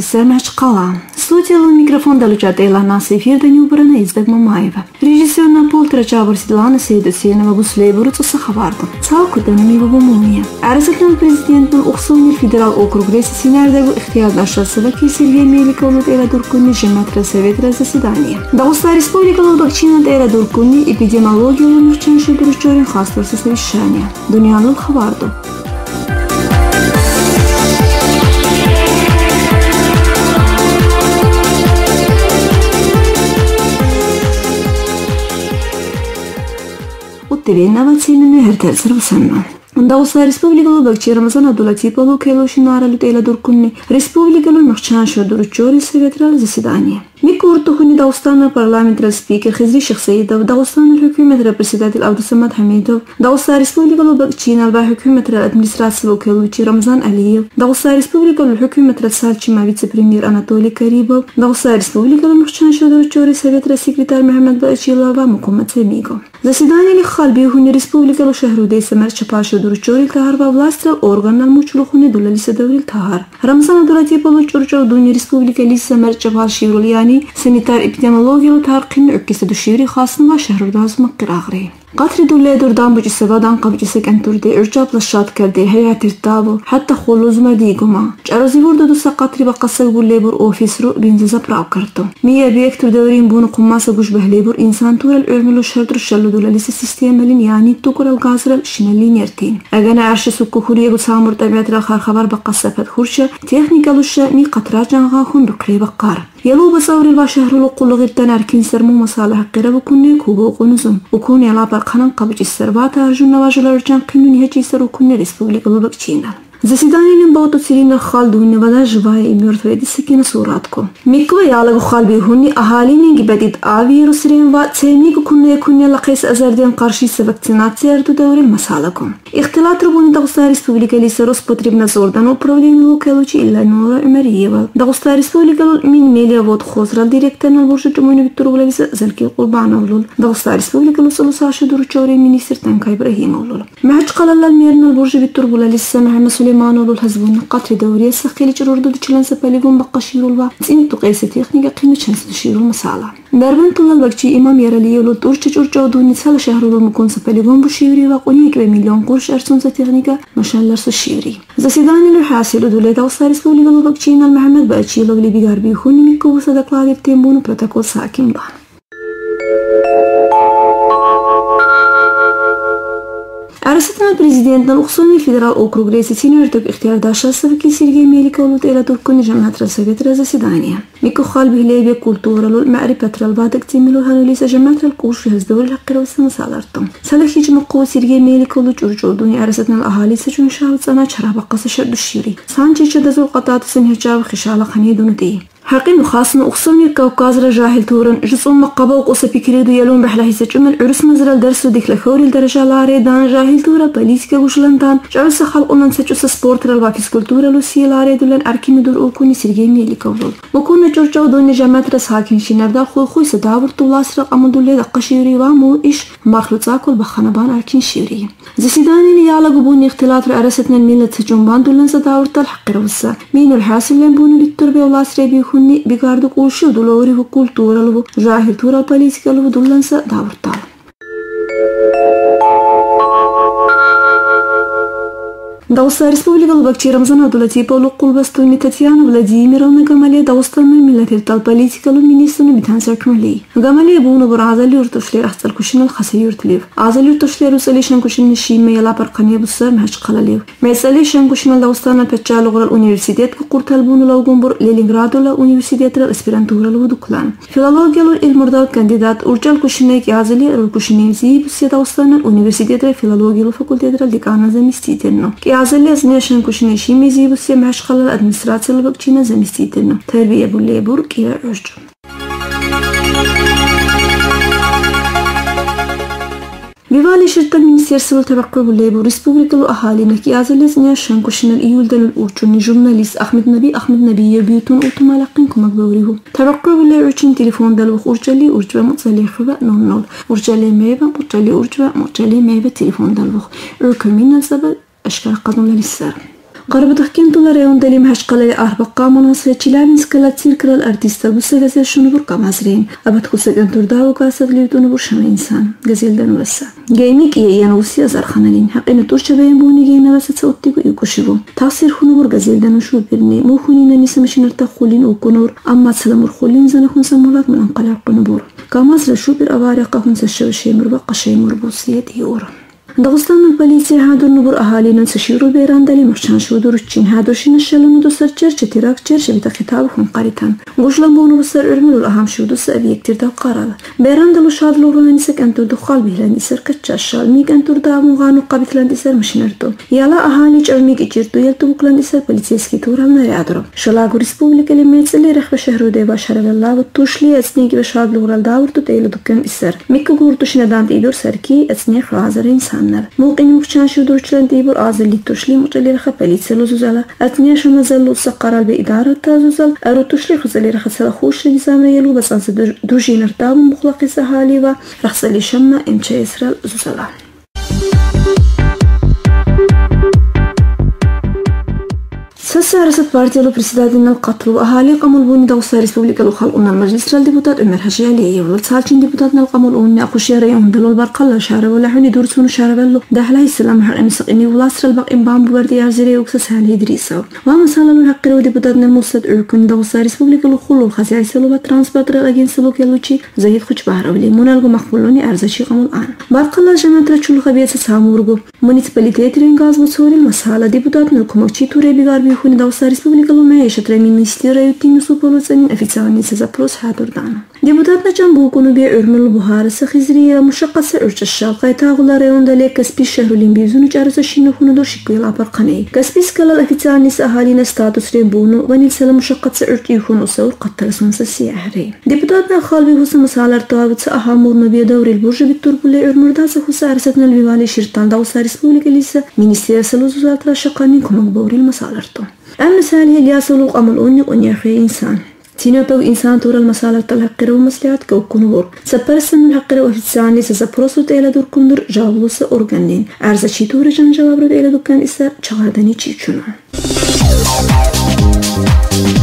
Hadisə Məşqala. Studiyalı mikrofonda Lücadeyla Nasifir də Nübrana İzdəq Mamayeva. Rejissor Napoltra Çavur Sidlana Seydüsyenova bu Sleyburutsa Saxavardı. Çalkı dönemi və Mumumiya. Ərəzəkən prezidentinin 90 il federal okrug resisinərdə bu ixtiyardaşlası və Sergey Melikovna Deyla Durkunni Jemetra Sovet Razəsidaniya. Dağustan Respublikalı Bakçina Deyla Durkunni Epidemiologiyalı Mürçən Şöbürüşçörün xastırsı sevişşaniya. Dünyanın xavardı. Хаварду. Уттере инновацийными гертелсер высанна. Дауса республикалуу бакчи Рамазан Абдулатипову келушинара лютейла дуркунни республикалуу махчан дуручори советрал заседание. میکور تو خونی داستان و پارلمان ترال سپیکر خزی شخصی دا و داستان حکومت ترال پرستاد ال سمت همه دا و داستان رеспوبلی کل با چین و با حکومت ترال ادمینیستراس و کلویچی رمضان علیل داستان رеспوبلی کل حکومت ترال سال چی مایت سپریمیر آناتولی کریب و داستان رеспوبلی کل مخشن شده و چوری سویت ترال سیکریتر محمد با اشیلا و مکومت سمیگو زاسیدانی لی خال بیو خونی رеспوبلی کل شهر دی سمر چپاش شده و چوری تهر با ولاست و ارگانال مچلو خونی دولا لیس دوریل تهر رمضان Sanitar Epidemiologiyalı Tarixin Ökkəsə düşürü xasın və şəhərdə azmaq qırağı. قطر دولة دردان بجي سبادان قبجي أنتور دي إرجاب لشات كردي هيا ترتابو حتى خلوز مديقما جارزي وردو دوسا قطري بقصة قول ليبور أوفيس رو بينزا براو كرتو مية بيكتر دورين بونو قماسة قوش بهليبور إنسان تورا الأعملو شرطر شلو دولا لسا سيستيم ملين يعني توكر الغازر شنالين يرتين أغانا عرش سوكو خوريه سامر طبيعت الخار خبر بقصة فتخورشة تيخنيكالوشة مي قطرات جانغا خون بكري بقار يلو بصور البشهر لقلو غير أركين سرمو مصالح قرب كوني كوبو قنزم وكوني لابا канан кабыч иссер бата журналажылар жан күнүн хечи иссер укунне республика бабак бото сирина халдуни вада живая и мертвая дисакина суратко. Миква ялагу халби хуни ахалини гибадид а вирусрин ва цемиг кунне кунне лақис азарден қарши се вакцинация арду даурил масалагу. Ихтилат рубуни Дагуста республика лиса Роспотребна зордан управление лукелучи илла нула Умариева. Дагуста республика мин мелия вот хозрал директор на буржу чумуни Викторовла лиса Залки Курбановлул. Дагуста республика лусалу сашу дуручори министр Танка Ибрахимовлул. Махач қалалал мернал буржу Викторовла Süleymanoğlu Hazbunun katı davriye sıkkeli çırırdı düşülen sepeligun bakkaşirulva sini tuqeysi teknika kıymi çensi düşürülme sağlam. Darban tılal bakçı imam yaraliyolu durça çurca oduni sal şahrulu mukun sepeligun bu şivri ve kunik ve milyon kuruş ersunsa teknika maşallar su şivri. Zasidani lür hasilu dule gavsari sulu ligalu bakçı inal Mehmet Bağçıyla bile bir garbi huni mikubu sadakla adettem bunu protokol sakin bağlı. Ermənistan prezidentindən Uxsuni Federal округ рейса сеньор топ иқтиярдаша Савки Сергей Меликов лутела туркуни жамаат расовет раза заседания. Микохал бихлебе культура лул мари петрал бадак тимилу ханулиса жамаат ал куш хездовл хаққира усан саларту. Салахи жмқу Сергей Меликов лу чурчудуни арасатна ахалиса чун шаут сана чарабаққаса шадушири. Санчича дазул қататысын хичав хишала хамидуни حقين خاصنا أقسم الكوكاز رجاهل تورن جزء مقبا وقصة بكريدو يلون بحلا جمل عرس مزرال درس ديك لخوري الدرجة لاري دان جاهل تورا بليسكا وشلندان جعل سخل أنان سجو سبورت رالوا فيسكولتورا لوسي لاري دولن أركي مدور أوكوني سيرجي ميلي كولول وكونا جورجو دوني جامعة ساكن شينردا خوي خوي سداور طولاسر أمدولي دقا شيري وامو إش مخلوط زاكل بخانبان أركين شيري زسيداني اللي يالا قبوني اختلاط رأرستنا الميلة تجنبان دولن سداور تلحق روسا مينو الحاسب لين بوني للتربية hunni bigaardu quushiw dulowri hu kulturalwu jaahirtura palitikal wu dulansa daawurtaal Дауста республикалық бакчи Рамзан Абдулатипов Кулбастуни Татьяна Владимировна Гамале Даустанын милләтиртал политикалу министрны битан саркмали. Гамале буны бер азали уртышлар ахтал кушинал хасы юртлив. Азали уртышлар усали шан кушин шиме яла паркани бусар мәш қалалив. Мәсәле шан кушинал Даустанна печчалу грал университет куртал буны лагун бур Ленинградола университетра аспирантуралу дуклан. Филологиялу илмурдал кандидат урчал кушинек азали рул кушинемзи бусия Даустанна университетра филологиялу факультетра декана заместительно. Yazılı Braziliya National Kushini Shimiz Yubusiya Maşqalar Administrasiyalı Bakçina Zamisidini Terbiye bu lebur kira rojcu. Вивали ширта Министерството таваққу булебу республикалу ахали наки азалезния шанкушинал июлдалул урчуни журналист Ахмед Наби Ахмед Набия бютун утумалаққин кумак бавригу. Таваққу буле урчин телефондал ух урчали урчва муцалихва 00. Урчали мева муцали урчва муцали мева телефондал ух. Уркамин насаба أشكال قدم للسار غرب تحكين طول ريون دلي محش قلل أربقا مناصر تشيلابينسك لا تسيركر الأرتيستا بوسا شنو برقا مازرين أبد خسك أنتر داو كاسد ليتون برشما إنسان غزيل دانو بسا جيميك ييان وسيا زرخانلين حقين تورشا بين بوني جينا بس تصوتيكو يكوشيبو تاثير خنو بر غزيل دانو شو بيرني مو خونينا نيسا مشينر تخولين وكنور أما سلامر خولين زنا خون سمولات من أنقلع قنبور كاماز رشو بير أباريقا خون سشو شيمر بقا شيمر بوسية ديورا Dağıstanın polisiya hədur nubur əhalinin sışiru berandəli məhçan şudur üçün hədurşin şəlunu dosar çərçə tirak çərçəvitə xitab xun qaritan. Qoşlan bunu busar örmül əham şudu səviyyəktirdə qaralı. Berandəlu şadluru nisək əntur duxal bihlən isər kəçəşşal mig əntur davun qanu qabitlən isər müşnerdu. Yala əhali çərmig içirdu yel tubuklan isər polisiyeski turam nəri adurum. Şalagu respublik elemetsili rəxbə şəhru deva şərəvəllə və tuşli əsnigi və şadluru davurdu deyli dükkan isər. Mikki gurdu şinədan deyilur sərki əsniq razır insan. شندان تيدور سركي أسنيخ رازر إنسان insanlar. Mowqini muhchan durchilan dibur azillik tushli mutallir kha politsiya luzuzala. Atniya shama zallu saqaral bi idara tazuzal. Aru tushli khuzali rakha sala khush li zamra yalu bas ansa zuzala. سياسة بارتيلو بريسيدادين القتل وأهالي قمول بوني دوسا ريسبوبليكا الخلق أن المجلس الديبوتات أمر حشيالي ولد سالشين ديبوتات نلقمول أوني أخو شيري أهندلو البرقلة شارة ولا حوني دورسون شارة بلو داحلا السلام حر أمسق إني ولاسر البق إن بام بوردي أرزيري وكسس هالي دريسا وما سالا الحقيرو ديبوتات نموسد أركن دوسا ريسبوبليكا الخلو الخاسي عيسلو باترانس باتر أجين سلو كيلوشي زيد خوش بحر ولي منالغو مخبولوني أرزشي قمول آن برقلة Верховни да остvari Республика Лумеја и што треба министирају тим супоруцањем официјалници за плюс Хатурдана. Deputat Naçan konuya örmül buharısı xizriya muşaqqası örçüş şalqay tağular rayonundali Kaspis şəhərinin 113 arası şinnuhunudur şikvil aparqanay. Kaspis kalal ofitsialnis ahalina status rebunu və nilsələ muşaqqatsı ört yuxunu savur qattarısınsa siyahri. Deputat na xalvi husu misalar tavitsi ahamurnu bir davril burja bir turbulay örmürdası husu arsatnal vivali şirtanda usa respublikalisi ministersel uzuzatra şaqamin kumak bavril misalartu. Əmni səlihi liyasılıq amal 10 10 insan tinabau insaan tural masalar tal haqqira u maslahatka ukunubor. Saparsanul haqqira wa fitsaani sa saprosut eyle durkundur javlusa organin. Arza çitura can javabrut eyle dukkan ise çağardani çiçuna. Müzik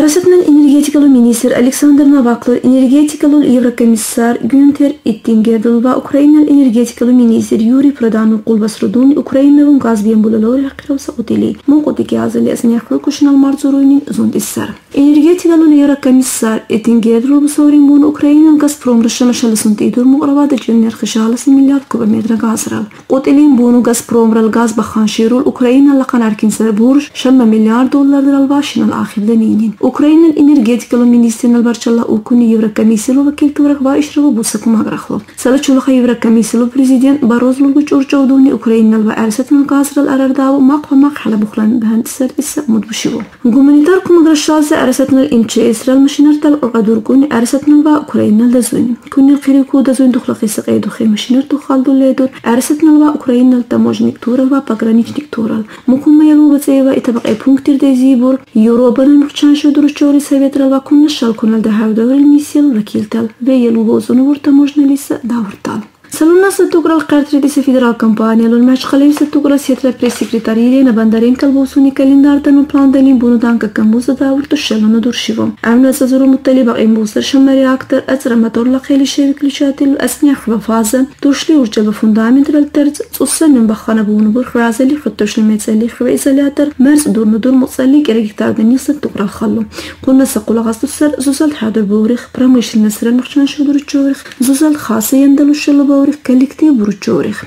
Арасытнын энергетикалуу министр Александр Наваклы, энергетикалуу еврокомиссар Гюнтер Иттингедл ва Украинал энергетикалуу министр Юрий Продан укул басрудун Украинавын газ бен булалор хакырса отели. Мокотеки азалесин яхлы кушнал марзуруйнин зондиссар. Энергетикалуу еврокомиссар Иттингедл бусорин бун Украинал Газпром рышыны шалысын тидур мугравады жиннер хышалысын миллиард кубометр газрал. Отелин буну Газпром рал газ бахан ширул Украинал лакан аркинсар бур шамма миллиард доллар рал вашинал ахирденинин. ahirdeninin. Украина энергетикалу министринал барчалла укуни Еврокомиссиялу вакилтурах ва ишраву бусаку маграхлу. Салачулаха Еврокомиссиялу президент Барозлугу чурчаудуни Украинал ва арсатнал газрал арардаву мақ ва мақ хала бухлан бахандисар исса мудбушиву. Гуманитар кумаграшалса арсатнал имче Израил машинартал урqadurkuni арсатнал ва Украинал дазуин. Куни қирику дазуин духлахи сақай духи машинар тухалду ледур арсатнал ва Украинал таможник турал ва пограничник турал. Мукума ялу бацева итабақ пунктир дезибур Европаның мухчаншу motor čori se vetra lakun na šalku na dehaju da vrli misjel, vekiltel, vejelu vozu na vrta možne lisa da vrtal. Să nu nas tugrăl care trebuie să fi de campania lor mai șcalim să tugrăl se tre pre secretariile na bandarin că vă suni că lindar de nu plan de limbunu dan că când buză da urtă șel nu dur și vom. Am nas zuru mutaliba în buză și mari actor atramator la khali shirk lishatil asnia khba faza tushli urce be fundamentele terț sussenin bakhana bun bur fraze li khuttush li meseli khba isolator mers dur nu dur mutsalli gerek tardı ni să tugrăl khallu. Kunna să qulaq as tusser zusal hadur buri khbra mish nesren mkhchan shudur churik zusal khasi yandalu shel ურთიურთაურიხ კელიქტივ ბურჩურიხ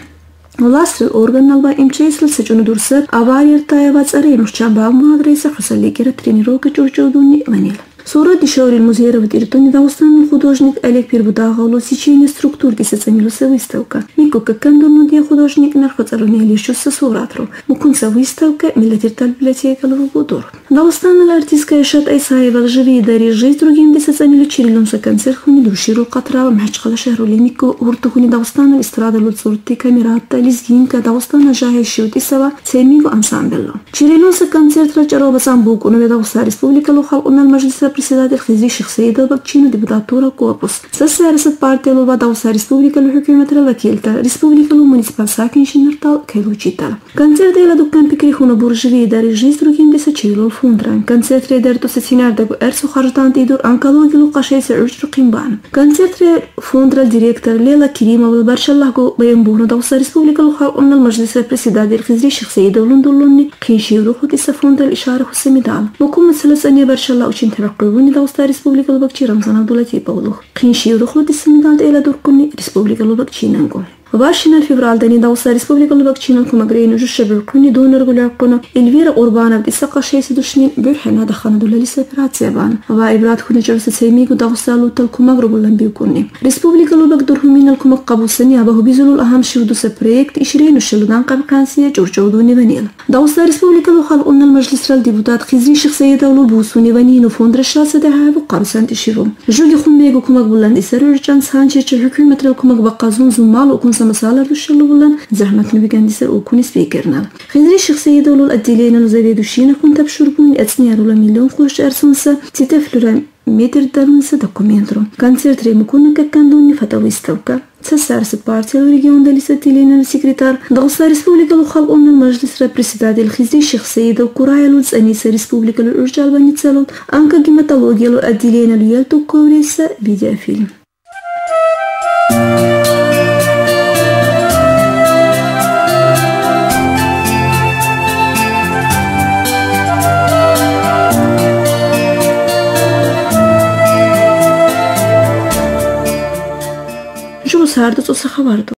ლასრი ორგანალვა იმჩეისლ სეჯუნდურსერ ავარიერ ტაევაწარე იმშჩამბავ მოაგრეისა ხუსალიკერა ტრენიროკი ჭურჭუდუნი ვანილა Sonra дешевле музея в Иртоне Даустанный художник Олег Пербудагало сечение структур десятимилюса выставка. Мико Какандурну де художник нархоцаруни Алишуса Суратру. Мукунса выставка Милатирталь библиотека Лавубудор. Даустанный артистка Шат Айсаева живи дари жизнь другим десятимилю чирилунса концерт хуни душиру Катрава Мачкала шахрули Мико уртухуни Даустанный эстрада луцурти камерата лизгинка Даустанный жахе шути сава цемиго ансамбло. Чирилунса концерт рачароба самбук унове Дауста республика лухал унал мажлиса presidente الخزي شخصية بكتشينو ديبutاتورا كوربوس سسارست بارتيلو بدوسا ريسبوبليكا الحكومة الوكيلتا ريسبوبليكا المونيسبال ساكن شنرتال كيلوچيتال كانسير ديلا دوكان بكري خونا بورجري دا ريجيسترو كيم ديسا تشيلو الفوندران كانسير تري دارتو سيسينار داكو ارسو خرجتان تيدور انكالوغي لو قشي سعوشتو قيمبان كانسير تري فوندرا ديريكتور ليلا كريمة وبرشالله كو بينبونو دوسا ريسبوبليكا الخال أن المجلس البريسيدادي الخزي شخصية دولون دولوني كينشيرو خو ديسا فوندرا الإشارة خو qo'yguni dog'iston respublikalı bakchiram sanab bo'lati pavlug qinshiy ruhlu disimdant ela durkuni respublikalı bakchinango كوماغرينو جو شبركوني دون رغولاركونا الفيرا أوربانا بديساقا شيس دوشنين بيرحنا دخانا دولا لسا برات سيبان وبا إبرات كوني جرس سيميكو دوسا لوتا الكوماغ رغولان بيكوني ريسبوبليكا البك دورهمين الكوماغ قابو سنيا بهو بيزولو الأهم شردو سا بريكت إشرين وشلودان قاب كانسيا جورجو دوني بنيل دوسا ريسبوبليكا الخال قلنا المجلس رال ديبوتات خزي شخصية دولو بوسوني بنينو فوندر الشاسة دهاها بقارسان تشيرو جولي خميغو كوماغ بولان إسر رجان سانشيش الحكومة الكوماغ بقازون زمال سمسالة رشلو بولن زحمة نبيكان ديسر وكون سبيكرنا خنزري الشخصية دولو الأدلين الزبيدو شينا كنت بشربون أتسنيا رولا مليون قرش أرسنسا متر درنسا دوكومنترو كانسر تري مكونا كاكاندوني فتاويستوكا تسارس بارتي الريجيون دالي ستيلين السكرتار دغسا ريسبوبليكا الخلق أن المجلس رابريسيدادي الخزي الشخصية دو كورايا لودز أنيسا ريسبوبليكا الأرجال باني تسالوت أنكا جيماتالوجيا لو اليالتو كوريسا فيديو فيلم საერთო წუთსახა ვარდო